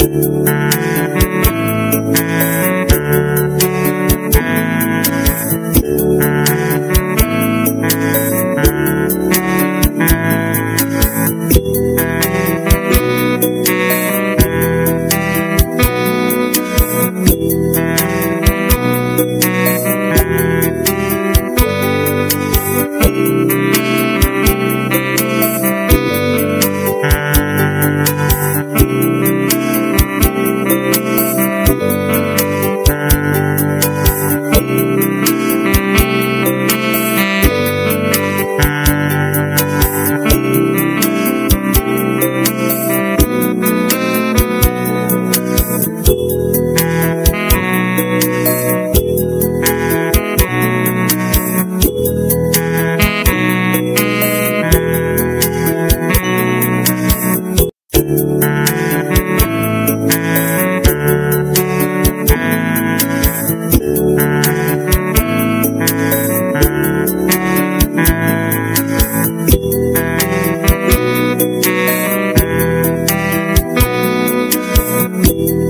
Música You.